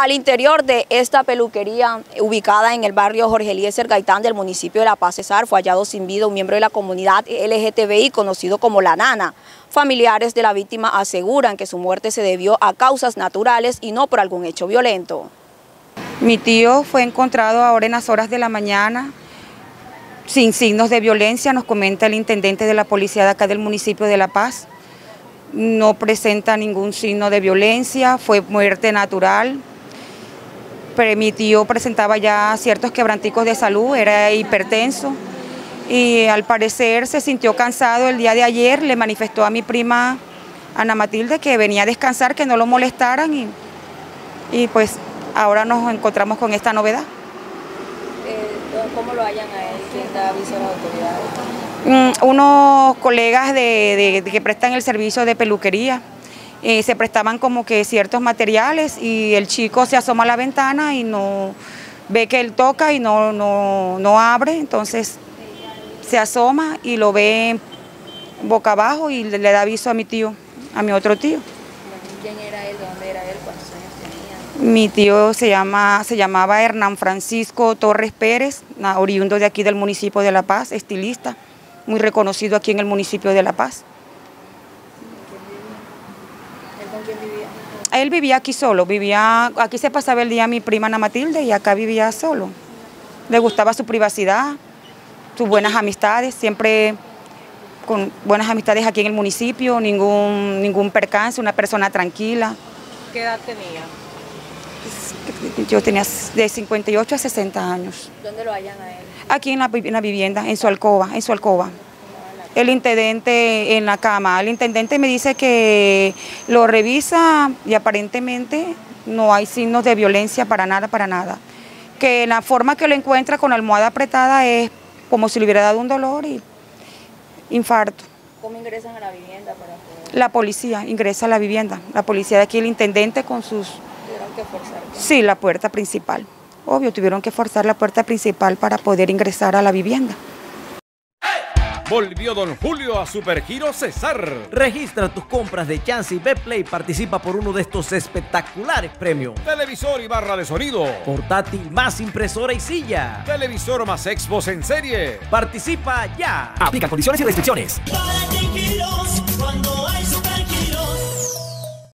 Al interior de esta peluquería, ubicada en el barrio Jorge Eliezer Gaitán del municipio de La Paz Cesar, fue hallado sin vida un miembro de la comunidad LGTBI conocido como La Nana. Familiares de la víctima aseguran que su muerte se debió a causas naturales y no por algún hecho violento. Mi tío fue encontrado ahora en las horas de la mañana sin signos de violencia, nos comenta el intendente de la policía de acá del municipio de La Paz. No presenta ningún signo de violencia, fue muerte natural, mi tío presentaba ya ciertos quebranticos de salud, era hipertenso y al parecer se sintió cansado el día de ayer, le manifestó a mi prima Ana Matilde que venía a descansar, que no lo molestaran y, y pues ahora nos encontramos con esta novedad. Eh, ¿Cómo lo hayan a él? ¿Quién da aviso a las autoridades? Mm, unos colegas de, que prestan el servicio de peluquería. Eh, se prestaban como que ciertos materiales y el chico se asoma a la ventana y no ve que él toca y no, no, abre, entonces se asoma y lo ve boca abajo y le, da aviso a mi tío, a mi otro tío. ¿Quién era él? dónde era él? ¿Cuántos años tenía? Mi tío se, llama, se llamaba Hernán Francisco Torres Pérez, oriundo de aquí del municipio de La Paz, estilista, muy reconocido aquí en el municipio de La Paz. Con quién vivía? Él vivía aquí solo, vivía, aquí se pasaba el día mi prima Ana Matilde y acá vivía solo. Le gustaba su privacidad, sus buenas amistades, siempre con buenas amistades aquí en el municipio, ningún, ningún percance, una persona tranquila. ¿Qué edad tenía? Yo tenía de 58 a 60 años. ¿Dónde lo hallan a él? Aquí en la, en la vivienda, en su alcoba, en su alcoba el intendente en la cama. El intendente me dice que lo revisa y aparentemente no hay signos de violencia para nada, para nada. Que la forma que lo encuentra con la almohada apretada es como si le hubiera dado un dolor y infarto. ¿Cómo ingresan a la vivienda para La policía ingresa a la vivienda. La policía de aquí, el intendente con sus... ¿Tuvieron que forzar? Sí, la puerta principal. Obvio, tuvieron que forzar la puerta principal para poder ingresar a la vivienda. Volvió Don Julio a Supergiro Cesar. Registra tus compras de Chance y Betplay y participa por uno de estos espectaculares premios. Televisor y barra de sonido. Portátil más impresora y silla. Televisor más Xbox en serie. Participa ya. Aplica condiciones y restricciones.